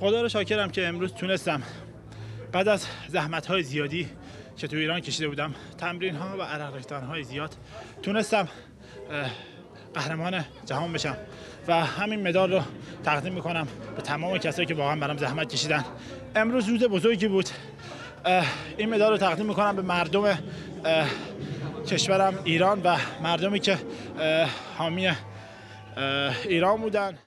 خدا رو شاکرم که امروز تونستم بعد از زحمت های زیادی که تو ایران کشیده بودم تمرین ها و عرق ریختن های زیاد تونستم قهرمان جهان بشم و همین مدال رو تقدیم می‌کنم به تمام کسایی که واقعا برام زحمت کشیدن. امروز روز بزرگی بود. این مدال رو تقدیم می‌کنم به مردم کشورم ایران و مردمی که حامی ایران بودن.